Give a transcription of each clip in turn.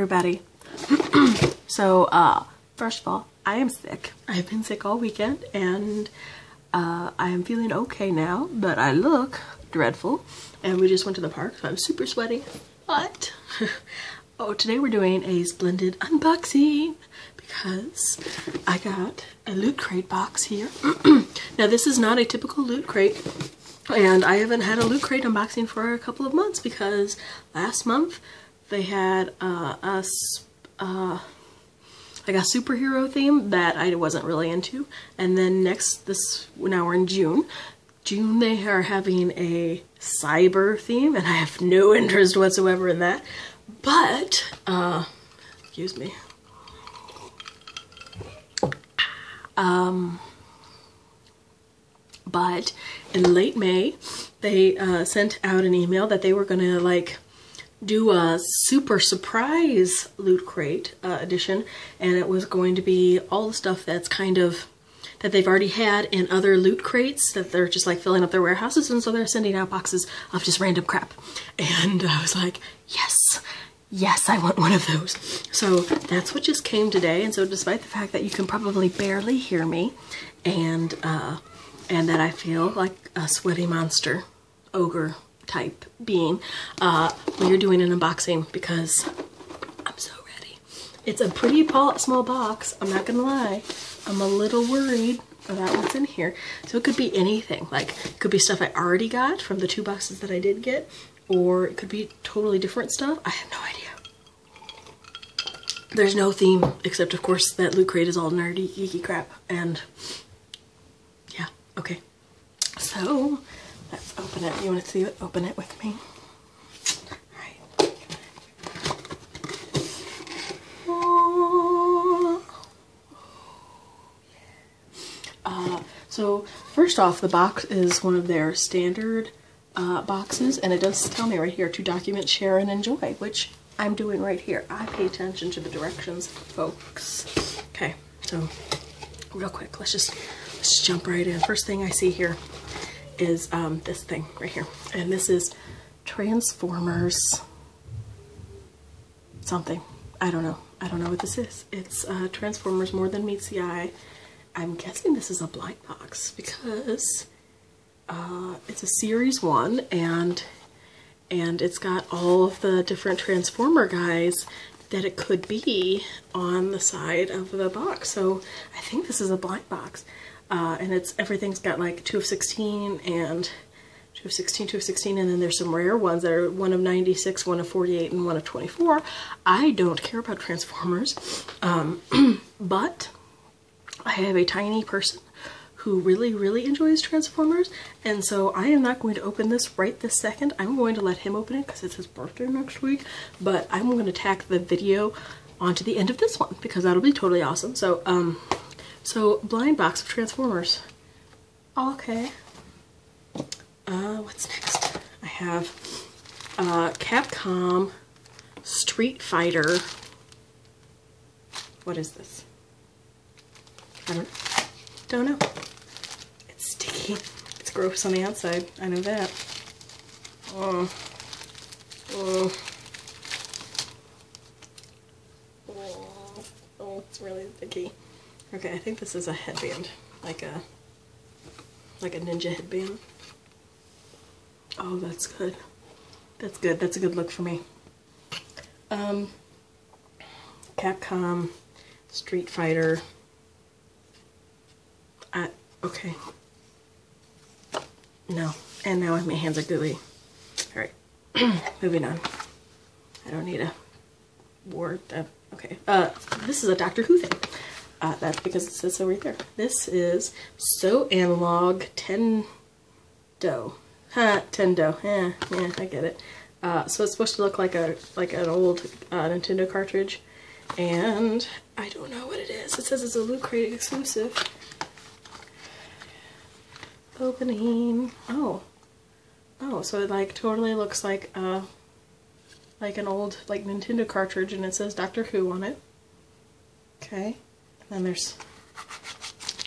everybody. so, uh, first of all, I am sick. I've been sick all weekend and uh, I am feeling okay now, but I look dreadful. And we just went to the park, so I'm super sweaty. But, oh, today we're doing a splendid unboxing because I got a Loot Crate box here. now, this is not a typical Loot Crate. And I haven't had a Loot Crate unboxing for a couple of months because last month they had uh, a, uh, like a superhero theme that I wasn't really into. And then next, this now we're in June. June they are having a cyber theme, and I have no interest whatsoever in that. But, uh, excuse me. Um, but in late May, they uh, sent out an email that they were gonna like do a super surprise loot crate uh, edition and it was going to be all the stuff that's kind of that they've already had in other loot crates that they're just like filling up their warehouses and so they're sending out boxes of just random crap. And I was like yes. Yes I want one of those. So that's what just came today and so despite the fact that you can probably barely hear me and uh and that I feel like a sweaty monster ogre type being, uh, we are doing an unboxing because I'm so ready. It's a pretty small box, I'm not gonna lie. I'm a little worried about what's in here. So it could be anything, like it could be stuff I already got from the two boxes that I did get, or it could be totally different stuff. I have no idea. There's no theme, except of course that Loot Crate is all nerdy, geeky crap, and yeah, okay. So, Let's open it. You want to see it? Open it with me. Uh, so first off, the box is one of their standard uh, boxes, and it does tell me right here to document, share, and enjoy, which I'm doing right here. I pay attention to the directions, folks. Okay, so real quick, let's just let's just jump right in. First thing I see here is um, this thing right here. And this is Transformers something. I don't know. I don't know what this is. It's uh, Transformers More Than Meets the Eye. I'm guessing this is a blind box because uh, it's a series one and and it's got all of the different Transformer guys that it could be on the side of the box. So I think this is a blind box. Uh, and it's everything's got like 2 of 16 and 2 of 16, 2 of 16, and then there's some rare ones that are 1 of 96, 1 of 48, and 1 of 24. I don't care about Transformers, um, but I have a tiny person who really, really enjoys Transformers, and so I am not going to open this right this second. I'm going to let him open it because it's his birthday next week, but I'm going to tack the video onto the end of this one because that'll be totally awesome. So, um, so, blind box of Transformers. Okay. Uh, what's next? I have uh, Capcom Street Fighter. What is this? I don't, don't know. It's sticky. It's gross on the outside. I know that. Oh. Oh. Oh, oh it's really sticky. Okay, I think this is a headband, like a like a ninja headband. Oh, that's good. That's good. That's a good look for me. Um, Capcom, Street Fighter. I, okay. No. And now my hands are gooey. Alright. Moving on. I don't need a word. Uh, okay. Uh, this is a Doctor Who thing. Uh, that's because it says so right there. This is So Analog Tendo. Huh, Tendo. Yeah, yeah, I get it. Uh, so it's supposed to look like a like an old uh, Nintendo cartridge. And I don't know what it is. It says it's a Loot Crate exclusive. Opening. Oh. Oh, so it like totally looks like uh like an old like Nintendo cartridge and it says Doctor Who on it. Okay. Then there's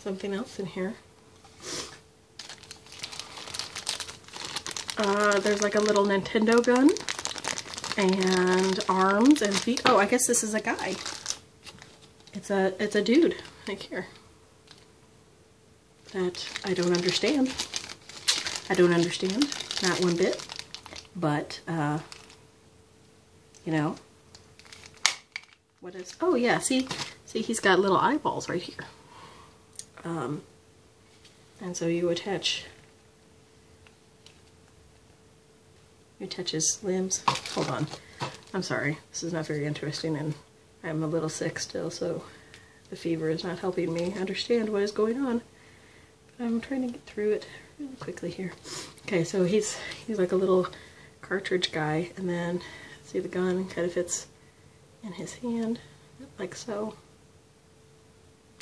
something else in here. Uh, there's like a little Nintendo gun. and arms and feet. Oh, I guess this is a guy. It's a it's a dude right here that I don't understand. I don't understand, not one bit. But uh, you know, what is? Oh yeah, see, see, he's got little eyeballs right here. Um, and so you attach you attach his limbs. Hold on. I'm sorry. This is not very interesting and I'm a little sick still, so the fever is not helping me understand what is going on. But I'm trying to get through it really quickly here. Okay, so he's he's like a little cartridge guy, and then see the gun kind of fits in his hand, like so.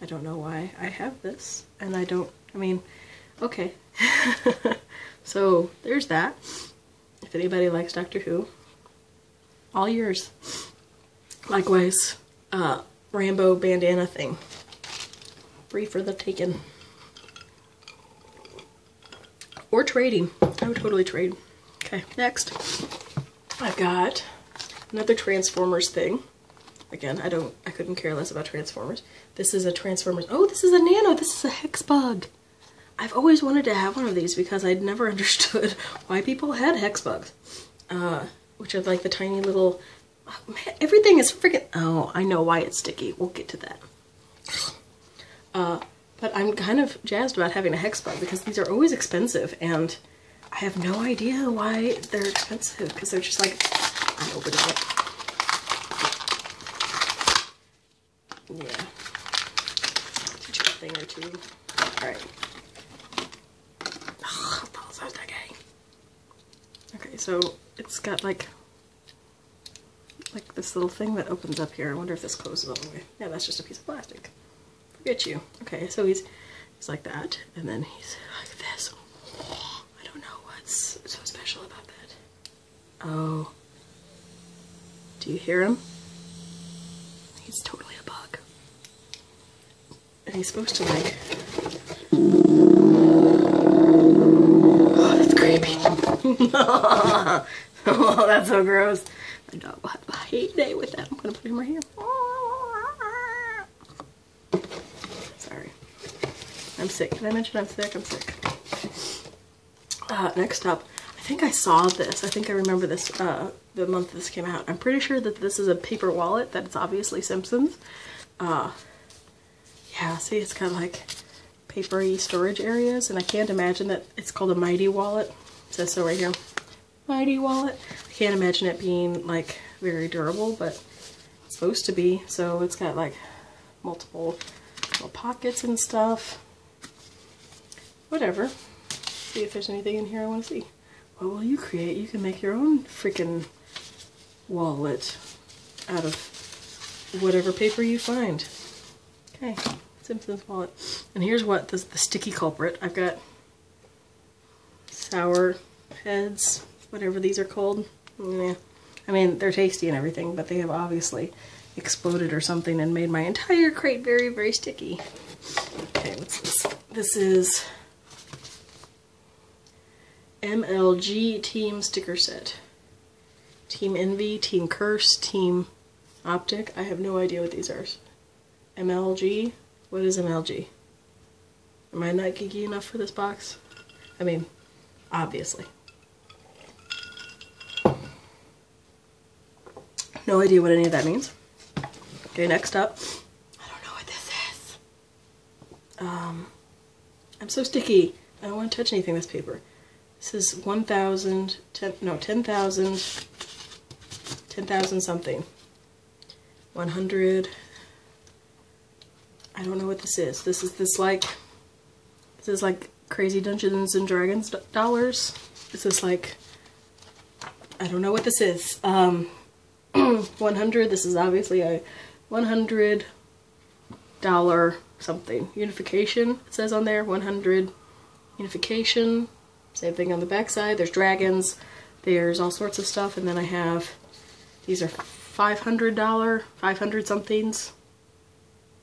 I don't know why I have this, and I don't, I mean, okay. so there's that. If anybody likes Doctor Who, all yours. Likewise, uh, Rambo bandana thing. Free for the taking. Or trading. I would totally trade. Okay, next. I've got another Transformers thing. Again, I don't, I couldn't care less about Transformers. This is a Transformers, oh, this is a Nano, this is a Hex Bug. I've always wanted to have one of these because I'd never understood why people had Hex Bugs. Uh, which are like the tiny little, oh, man, everything is freaking, oh, I know why it's sticky. We'll get to that. Uh, but I'm kind of jazzed about having a Hex Bug because these are always expensive and I have no idea why they're expensive because they're just like, I'm opening it. Yeah. Teach you a thing or two. Alright. Okay, so it's got like like this little thing that opens up here. I wonder if this closes all the way. Yeah, that's just a piece of plastic. Forget you. Okay, so he's he's like that, and then he's like this. I don't know what's so special about that. Oh. Do you hear him? He's totally a bug. And he's supposed to like... Oh, that's creepy. oh, that's so gross. My dog will have a heyday with that. I'm gonna put him right here. Sorry. I'm sick. Can I mention I'm sick? I'm sick. Uh, next up, I think I saw this. I think I remember this uh, the month this came out. I'm pretty sure that this is a paper wallet, that it's obviously Simpsons. Uh, yeah, see, it's kind of like papery storage areas, and I can't imagine that it's called a Mighty Wallet. It says so right here. Mighty Wallet. I can't imagine it being like very durable, but it's supposed to be. So it's got like multiple little pockets and stuff. Whatever. See if there's anything in here I want to see. What will you create? You can make your own freaking wallet out of whatever paper you find. Okay, Simpsons wallet. And here's what the, the sticky culprit. I've got sour heads, whatever these are called. Yeah. I mean, they're tasty and everything, but they have obviously exploded or something and made my entire crate very, very sticky. Okay, what's this? This is MLG Team Sticker Set. Team Envy, Team Curse, Team Optic. I have no idea what these are. MLG? What is an LG? Am I not geeky enough for this box? I mean, obviously. No idea what any of that means. Okay, next up. I don't know what this is. Um, I'm so sticky. I don't want to touch anything this paper. This is 1,000, 10, no, 10,000 10,000 something. 100. I don't know what this is. This is this like, this is like crazy Dungeons and Dragons dollars. This is like, I don't know what this is. Um, 100, this is obviously a 100 dollar something. Unification, it says on there, 100 unification. Same thing on the back side. There's dragons. There's all sorts of stuff. And then I have these are $500, 500 somethings.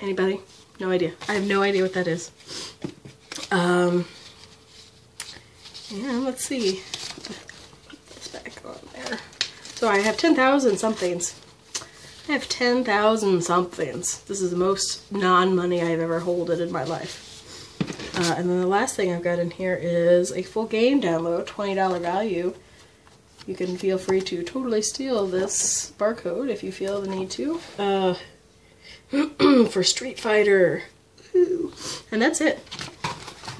Anybody? No idea. I have no idea what that is. Um, yeah, let's see. Put this back on there. So I have 10,000 somethings. I have 10,000 somethings. This is the most non-money I've ever holded in my life. Uh, and then the last thing I've got in here is a full game download, $20 value. You can feel free to totally steal this barcode if you feel the need to. Uh, for Street Fighter. And that's it.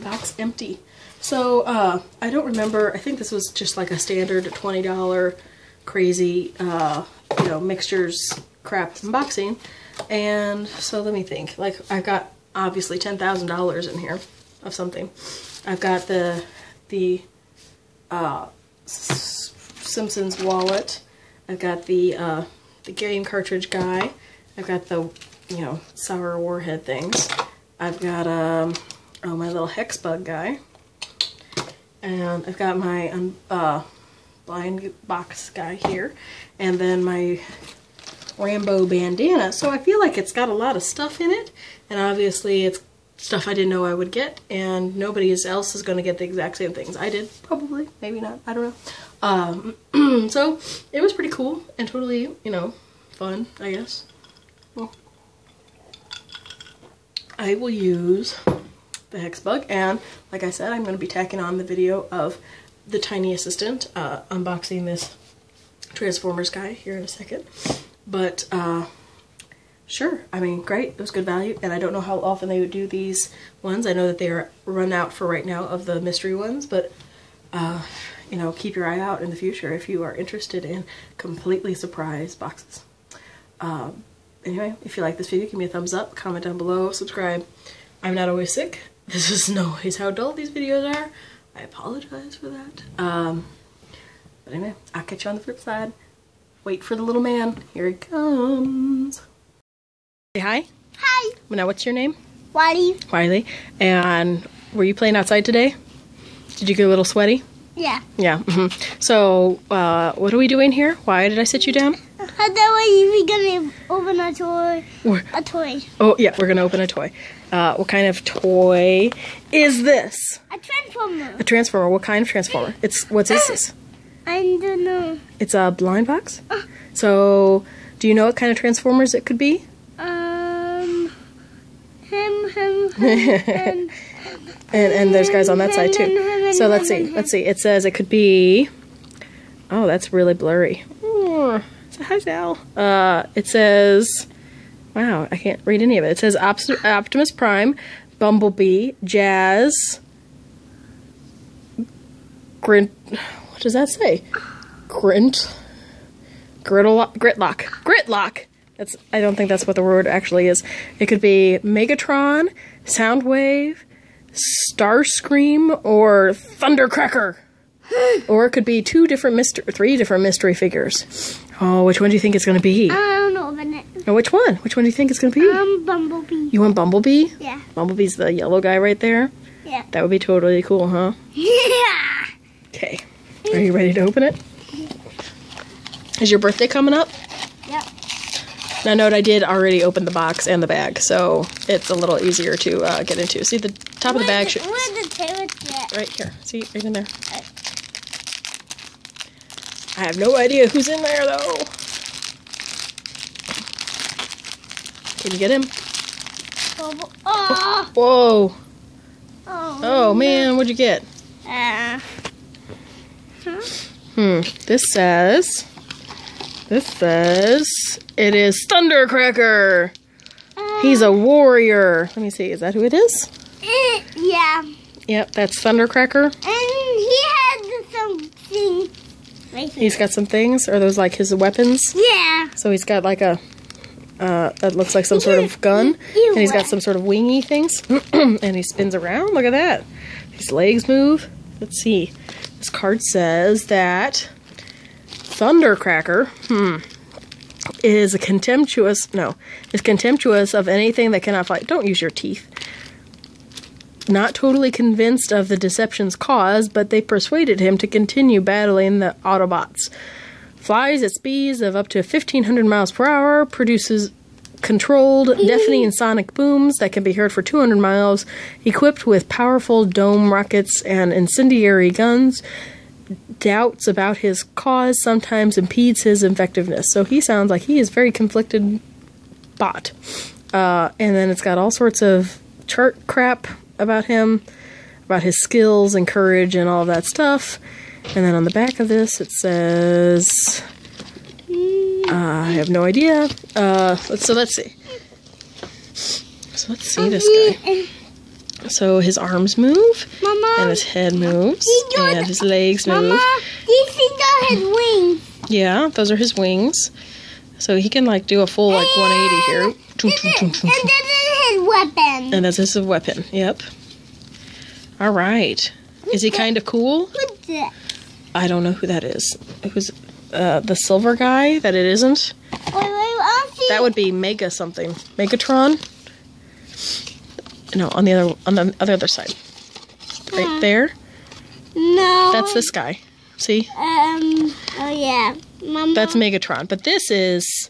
Box empty. So, uh, I don't remember, I think this was just like a standard $20 crazy, uh, you know, mixtures crap unboxing. And so let me think. Like, I've got obviously $10,000 in here of something. I've got the, the, uh, Simpsons wallet. I've got the, uh, the game cartridge guy. I've got the, you know, sour warhead things. I've got, um, oh, my little hex bug guy. And I've got my um, uh, blind box guy here. And then my Rambo bandana. So I feel like it's got a lot of stuff in it. And obviously it's stuff I didn't know I would get. And nobody else is going to get the exact same things I did. Probably. Maybe not. I don't know. Um, so it was pretty cool and totally, you know, fun, I guess. Well, I will use the hex bug and like I said I'm going to be tacking on the video of the tiny assistant uh, unboxing this Transformers guy here in a second. But uh, sure I mean great it was good value and I don't know how often they would do these ones. I know that they are run out for right now of the mystery ones but uh, you know keep your eye out in the future if you are interested in completely surprise boxes. Um, anyway if you like this video give me a thumbs up comment down below subscribe I'm not always sick this is no always how dull these videos are. I apologize for that. Um, but anyway, I'll catch you on the flip side. Wait for the little man. Here he comes. Say hi. Hi. Now, what's your name? Wiley. Wiley. And were you playing outside today? Did you get a little sweaty? Yeah. Yeah. Mm -hmm. So, uh, what are we doing here? Why did I sit you down? How that way we gonna open a toy. We're, a toy. Oh yeah, we're gonna open a toy. Uh, what kind of toy is this? A transformer. A transformer. What kind of transformer? It's what's this? I don't know. It's a blind box. Uh, so, do you know what kind of transformers it could be? Um, him, him, him, and and there's guys on that side too. So let's see. Let's see. It says it could be. Oh, that's really blurry. Hi, Sal. Uh, it says Wow, I can't read any of it. It says Optimus Prime, Bumblebee, Jazz, Grint. What does that say? Grint. Gritlock. Gritlock. Gritlock. That's. I don't think that's what the word actually is. It could be Megatron, Soundwave, Starscream, or Thundercracker. or it could be two different mystery, three different mystery figures. Oh, which one do you think it's going to be? I don't know, but Oh, which one? Which one do you think it's going to be? Um, Bumblebee. You want Bumblebee? Yeah. Bumblebee's the yellow guy right there? Yeah. That would be totally cool, huh? Yeah. Okay. Are you ready to open it? Is your birthday coming up? Yep. Now, note I did already open the box and the bag, so it's a little easier to uh, get into. See, the top of the bag should... Where's the tail Right here. See, right in there. I have no idea who's in there, though. Can you get him? Oh. oh. Whoa. Oh, oh man, what'd you get? Uh. Huh? Hmm. This says. This says it is Thundercracker. Uh, He's a warrior. Let me see. Is that who it is? Uh, yeah. Yep, that's Thundercracker. And he has something. Right he's got some things. Are those like his weapons? Yeah. So he's got like a uh, that looks like some sort of gun. And he's got some sort of wingy things. and he spins around. Look at that. His legs move. Let's see. This card says that Thundercracker, hmm, is a contemptuous, no, is contemptuous of anything that cannot fly. Don't use your teeth. Not totally convinced of the Decepticon's cause, but they persuaded him to continue battling the Autobots flies at speeds of up to 1500 miles per hour, produces controlled, deafening sonic booms that can be heard for 200 miles, equipped with powerful dome rockets and incendiary guns. doubts about his cause sometimes impedes his effectiveness. So he sounds like he is very conflicted bot. Uh, and then it's got all sorts of chart crap about him, about his skills and courage and all of that stuff. And then on the back of this, it says, uh, I have no idea. Uh, let's, so let's see. So let's see this guy. So his arms move, Mama. and his head moves, and his legs move. Mama, these are his wings. Yeah, those are his wings. So he can like do a full like 180 here. And is- and his weapon. And that's his weapon. Yep. All right. Is he kind of cool? I don't know who that is. Who's uh, the silver guy that it isn't? Wait, wait, That would be Mega something. Megatron? No, on the other on the other other side. Right Hmm. there. No. That's this guy. See? Um. Oh yeah. Mama. That's Megatron. But this is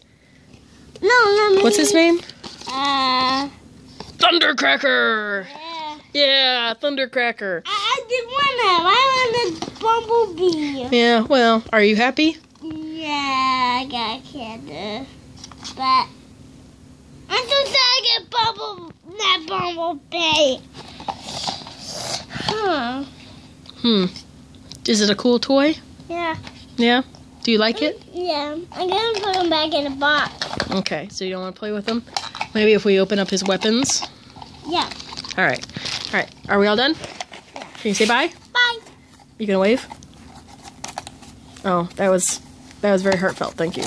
No, no. no. what's his name? Uh. Thundercracker. yeah. Yeah, Thundercracker. I, I didn't want him. I wanted Bumblebee. Yeah, well, are you happy? Yeah, I got a candy. But I'm so sad I get Bumble that Bumblebee. Huh. Hmm. Is it a cool toy? Yeah. Yeah. Do you like it? Yeah. I'm gonna put them back in the box. Okay, so you don't want to play with him? Maybe if we open up his weapons? Yeah. All right. All right. Are we all done? Can you say bye? Bye. You gonna wave? Oh, that was that was very heartfelt. Thank you.